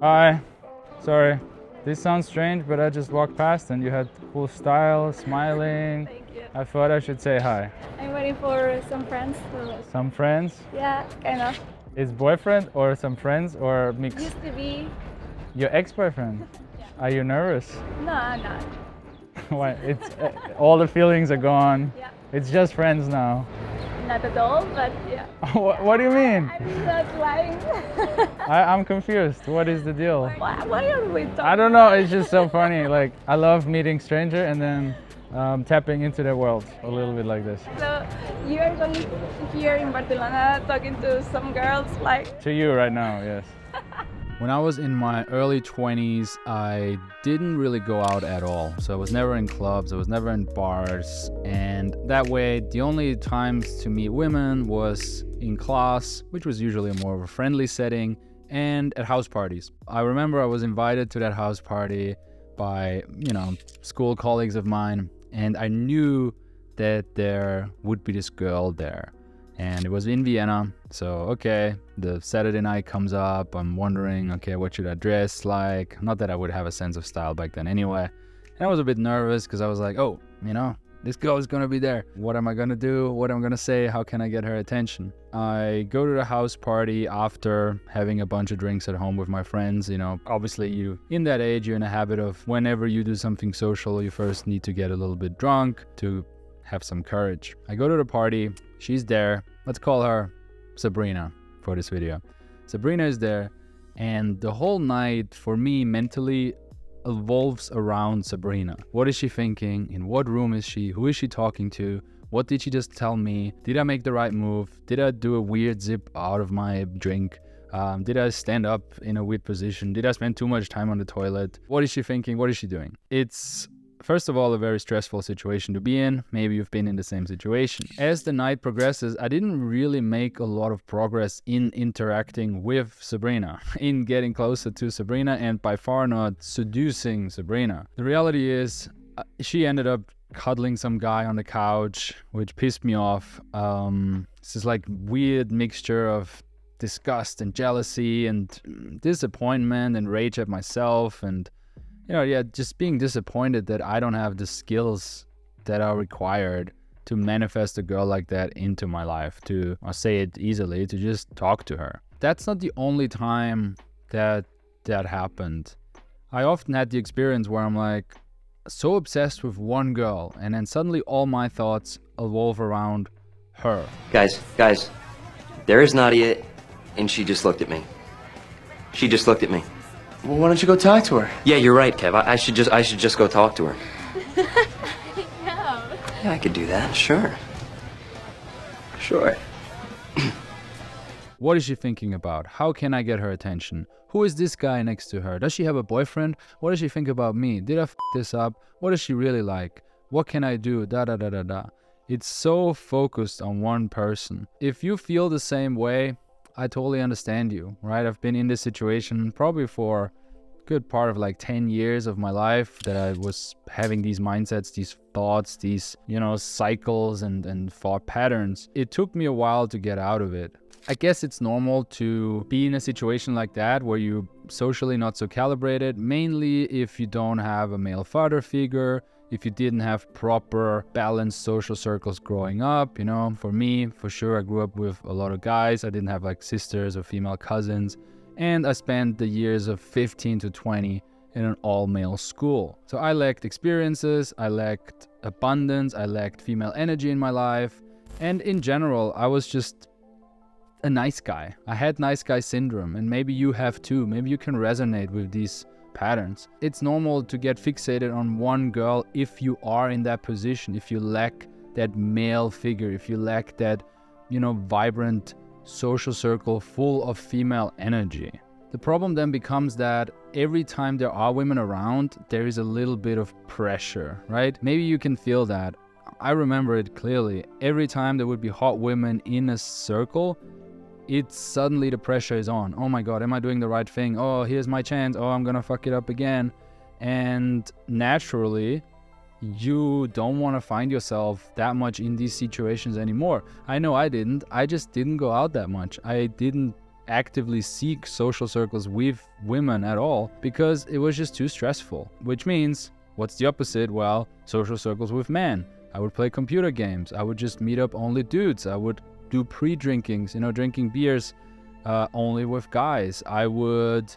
Hi. Sorry. This sounds strange, but I just walked past and you had cool style, smiling. Thank you. I thought I should say hi. I'm waiting for some friends. To, Some friends? yeah, kind of. Is boyfriend or some friends or mix? Used to be. Your ex-boyfriend? Are you nervous? No, I'm not. Why? It's uh, all the feelings are gone. Yeah. It's just friends now. Not at all, but yeah. what, what do you mean? I'm not lying. I, I'm confused. What is the deal? why, why are we talking? I don't know. It's just so funny. Like I love meeting stranger and then um, tapping into their world a little bit like this. So you are going here in Barcelona talking to some girls like To you right now, yes. When I was in my early 20s, I didn't really go out at all. So I was never in clubs, I was never in bars. And that way, the only times to meet women was in class, which was usually a more of a friendly setting, and at house parties. I remember I was invited to that house party by, you know, school colleagues of mine, and I knew that there would be this girl there and it was in Vienna. So okay, the Saturday night comes up. I'm wondering, okay, what should I dress like? Not that I would have a sense of style back then, anyway. And I was a bit nervous because I was like, oh, you know, this girl is gonna be there. What am I gonna do? What am I gonna say? How can I get her attention? I go to the house party after having a bunch of drinks at home with my friends. You know, obviously, you in that age, you're in a habit of whenever you do something social, you first need to get a little bit drunk to have some courage. I go to the party. She's there. Let's call her Sabrina for this video. Sabrina is there, and the whole night for me mentally evolves around Sabrina. What is she thinking? In what room is she? Who is she talking to? What did she just tell me? Did I make the right move? Did I do a weird zip out of my drink? Um, did I stand up in a weird position? Did I spend too much time on the toilet? What is she thinking? What is she doing? It's First of all, a very stressful situation to be in. Maybe you've been in the same situation. As the night progresses, I didn't really make a lot of progress in interacting with Sabrina, in getting closer to Sabrina, and by far not seducing Sabrina. The reality is, uh, she ended up cuddling some guy on the couch, which pissed me off. Um, it's this like weird mixture of disgust and jealousy and disappointment and rage at myself and you know, yeah, just being disappointed that I don't have the skills that are required to manifest a girl like that into my life, to I'll say it easily, to just talk to her. That's not the only time that that happened. I often had the experience where I'm like so obsessed with one girl, and then suddenly all my thoughts evolve around her. Guys, guys, there is Nadia, and she just looked at me. She just looked at me. Well, why don't you go talk to her? Yeah, you're right, Kev. I, I should just I should just go talk to her. Yeah, I could do that. Sure. Sure. What is she thinking about? How can I get her attention? Who is this guy next to her? Does she have a boyfriend? What does she think about me? Did I f this up? What is she really like? What can I do? Da da da da da. It's so focused on one person. If you feel the same way, I totally understand you, right? I've been in this situation probably for good part of like 10 years of my life that I was having these mindsets, these thoughts, these, you know, cycles and, and thought patterns. It took me a while to get out of it. I guess it's normal to be in a situation like that where you're socially not so calibrated, mainly if you don't have a male father figure, if you didn't have proper balanced social circles growing up, you know, for me, for sure, I grew up with a lot of guys. I didn't have like sisters or female cousins. And I spent the years of 15 to 20 in an all male school. So I lacked experiences, I lacked abundance, I lacked female energy in my life. And in general, I was just a nice guy. I had nice guy syndrome, and maybe you have too. Maybe you can resonate with these patterns. It's normal to get fixated on one girl if you are in that position, if you lack that male figure, if you lack that, you know, vibrant social circle full of female energy. The problem then becomes that every time there are women around, there is a little bit of pressure, right? Maybe you can feel that. I remember it clearly. Every time there would be hot women in a circle, it's suddenly the pressure is on. Oh my god, am I doing the right thing? Oh, here's my chance. Oh, I'm gonna fuck it up again. And naturally, you don't want to find yourself that much in these situations anymore. I know I didn't. I just didn't go out that much. I didn't actively seek social circles with women at all because it was just too stressful. Which means, what's the opposite? Well, social circles with men. I would play computer games. I would just meet up only dudes. I would do pre drinkings, you know, drinking beers uh, only with guys. I would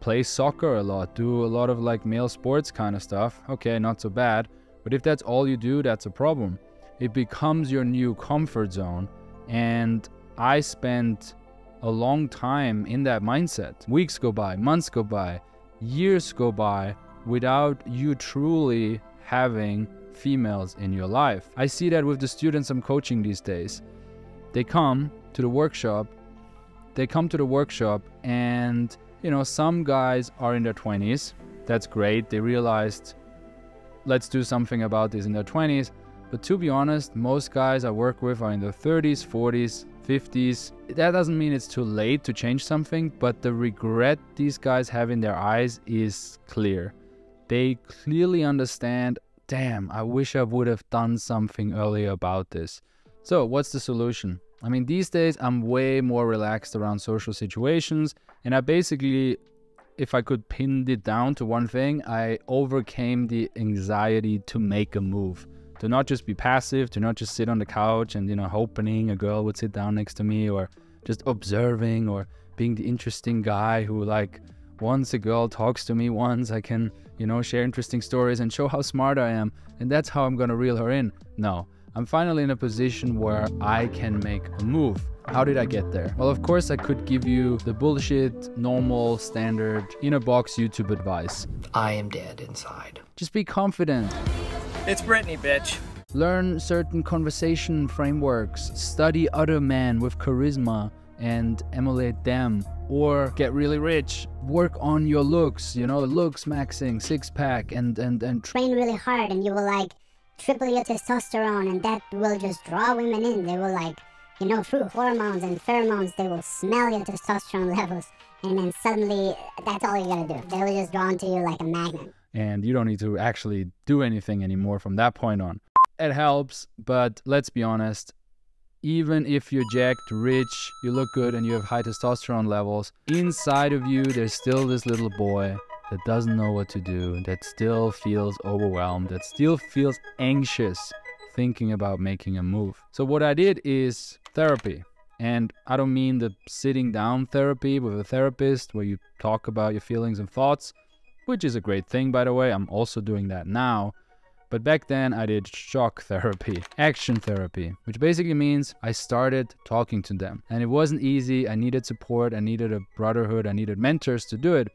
play soccer a lot, do a lot of like male sports kind of stuff. Okay, not so bad. But if that's all you do, that's a problem. It becomes your new comfort zone. And I spent a long time in that mindset. Weeks go by, months go by, years go by without you truly having females in your life. I see that with the students I'm coaching these days. They come to the workshop, they come to the workshop, and you know, some guys are in their 20s. That's great. They realized, let's do something about this in their 20s. But to be honest, most guys I work with are in their 30s, 40s, 50s. That doesn't mean it's too late to change something, but the regret these guys have in their eyes is clear. They clearly understand, damn, I wish I would have done something earlier about this. So, what's the solution? I mean, these days I'm way more relaxed around social situations, and I basically, if I could pin it down to one thing, I overcame the anxiety to make a move to not just be passive, to not just sit on the couch and, you know, hoping a girl would sit down next to me or just observing or being the interesting guy who, like, once a girl talks to me once, I can, you know, share interesting stories and show how smart I am. And that's how I'm gonna reel her in. No, I'm finally in a position where I can make a move. How did I get there? Well, of course, I could give you the bullshit, normal, standard, in a box YouTube advice. I am dead inside. Just be confident. It's Brittany, bitch. Learn certain conversation frameworks, study other men with charisma and emulate them, or get really rich. Work on your looks, you know, looks maxing, six pack, and and and train really hard, and you will like triple your testosterone, and that will just draw women in. They will like, you know, through hormones and pheromones, they will smell your testosterone levels, and then suddenly that's all you gotta do. They will just draw to you like a magnet and you don't need to actually do anything anymore from that point on. It helps, but let's be honest, even if you're jacked, rich, you look good, and you have high testosterone levels, inside of you, there's still this little boy that doesn't know what to do, that still feels overwhelmed, that still feels anxious thinking about making a move. So, what I did is therapy. And I don't mean the sitting down therapy with a therapist where you talk about your feelings and thoughts which is a great thing, by the way. I'm also doing that now. But back then, I did shock therapy, action therapy, which basically means I started talking to them. And it wasn't easy. I needed support, I needed a brotherhood, I needed mentors to do it.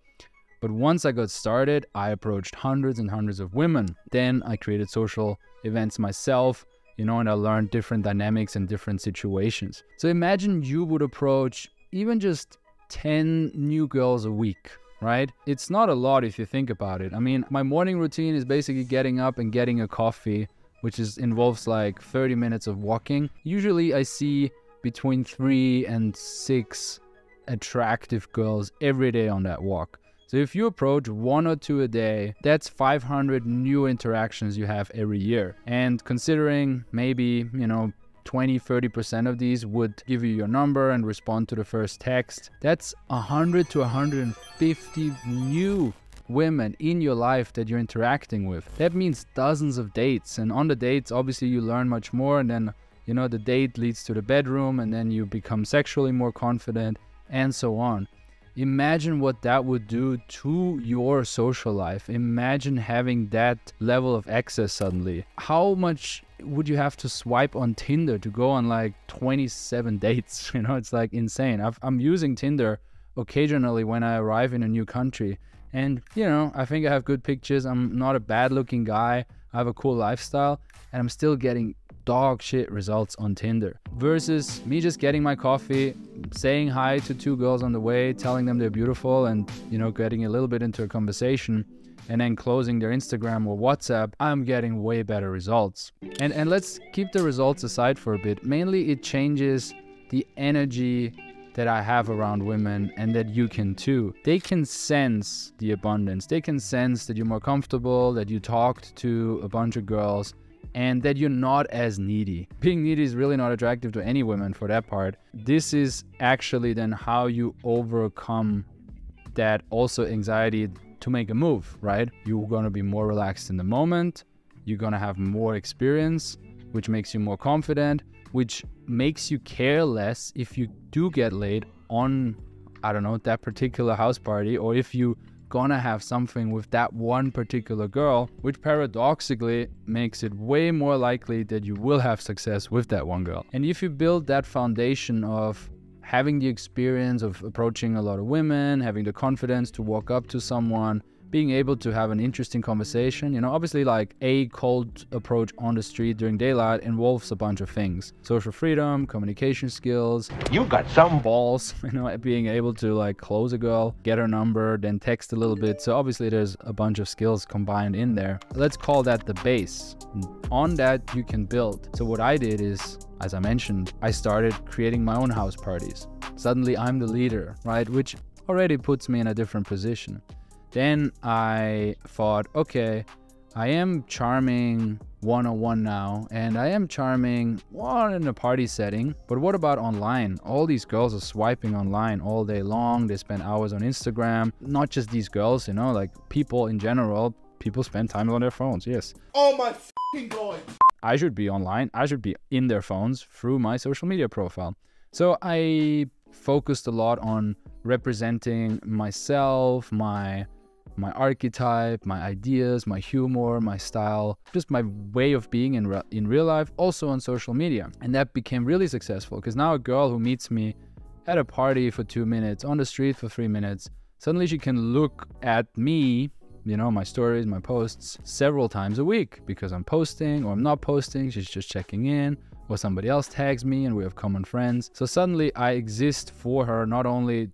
But once I got started, I approached hundreds and hundreds of women. Then I created social events myself, you know, and I learned different dynamics and different situations. So imagine you would approach even just 10 new girls a week right? It's not a lot if you think about it. I mean, my morning routine is basically getting up and getting a coffee, which is involves like 30 minutes of walking. Usually I see between 3 and 6 attractive girls every day on that walk. So if you approach one or two a day, that's 500 new interactions you have every year. And considering maybe, you know, 20 30% of these would give you your number and respond to the first text. That's 100 to 150 new women in your life that you're interacting with. That means dozens of dates. And on the dates, obviously, you learn much more. And then, you know, the date leads to the bedroom, and then you become sexually more confident, and so on. Imagine what that would do to your social life. Imagine having that level of access suddenly. How much would you have to swipe on Tinder to go on like 27 dates? You know, it's like insane. i am using Tinder occasionally when I arrive in a new country. And, you know, I think I have good pictures. I'm not a bad looking guy. I have a cool lifestyle. And I'm still getting dog shit results on Tinder versus me just getting my coffee, saying hi to two girls on the way, telling them they're beautiful, and you know, getting a little bit into a conversation and then closing their Instagram or WhatsApp, I'm getting way better results. And and let's keep the results aside for a bit. Mainly it changes the energy that I have around women and that you can too. They can sense the abundance. They can sense that you're more comfortable, that you talked to a bunch of girls and that you're not as needy. Being needy is really not attractive to any women for that part. This is actually then how you overcome that also anxiety to make a move, right? You're gonna be more relaxed in the moment, you're gonna have more experience, which makes you more confident, which makes you care less if you do get laid on, I don't know, that particular house party, or if you gonna have something with that one particular girl, which paradoxically makes it way more likely that you will have success with that one girl. And if you build that foundation of having the experience of approaching a lot of women, having the confidence to walk up to someone, being able to have an interesting conversation. You know, obviously, like a cold approach on the street during daylight involves a bunch of things social freedom, communication skills. You've got some balls, you know, being able to like close a girl, get her number, then text a little bit. So, obviously, there's a bunch of skills combined in there. Let's call that the base. On that, you can build. So, what I did is as I mentioned, I started creating my own house parties. Suddenly I'm the leader, right? Which already puts me in a different position. Then I thought, okay, I am charming one on one now, and I am charming one in a party setting. But what about online? All these girls are swiping online all day long. They spend hours on Instagram. Not just these girls, you know, like people in general. People spend time on their phones, yes. Oh my god. I should be online. I should be in their phones through my social media profile. So I focused a lot on representing myself, my my archetype, my ideas, my humor, my style, just my way of being in, re- in real life, also on social media. And that became really successful because now a girl who meets me at a party for two minutes, on the street for three minutes, suddenly she can look at me, you know, my stories, my posts several times a week because I'm posting or I'm not posting. She's just checking in or somebody else tags me and we have common friends. So suddenly I exist for her not only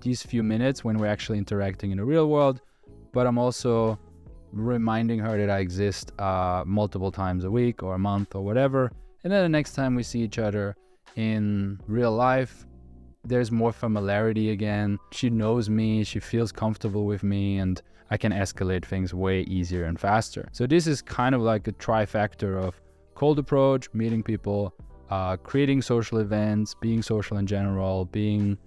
these few minutes when we're actually interacting in the real world, but I'm also reminding her that I exist uh, multiple times a week or a month or whatever. And then the next time we see each other in real life, there's more familiarity again. She knows me, she feels comfortable with me, and I can escalate things way easier and faster. So, this is kind of like a trifactor of cold approach, meeting people, uh, creating social events, being social in general, being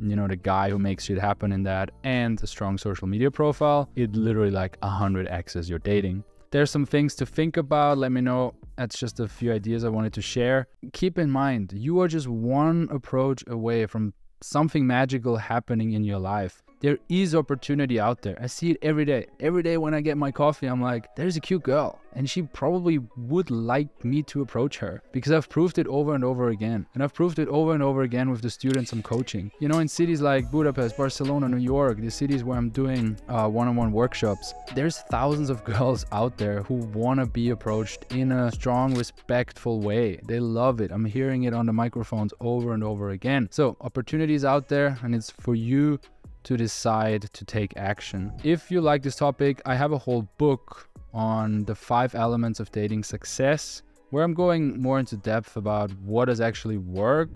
you know the guy who makes shit happen in that and a strong social media profile it literally like 100 x's your dating. There's some things to think about. Let me know. That's just a few ideas i wanted to share. Keep in mind you are just one approach away from something magical happening in your life there is opportunity out there. I see it every day. Every day when I get my coffee, I'm like, there's a cute girl. And she probably would like me to approach her because I've proved it over and over again. And I've proved it over and over again with the students I'm coaching. You know, in cities like Budapest, Barcelona, New York, the cities where I'm doing one on one workshops, there's thousands of girls out there who want to be approached in a strong, respectful way. They love it. I'm hearing it on the microphones over and over again. So, opportunities out there, and it's for you to decide to take action. If you like this topic, I have a whole book on the five elements of dating success where I'm going more into depth about what does actually work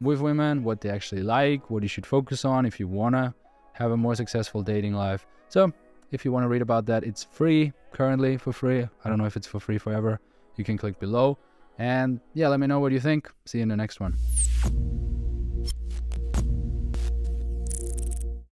with women, what they actually like, what you should focus on if you want to have a more successful dating life. So, if you want to read about that, it's free currently for free. I don't know if it's for free forever. You can click below. And yeah, let me know what you think. See you in the next one.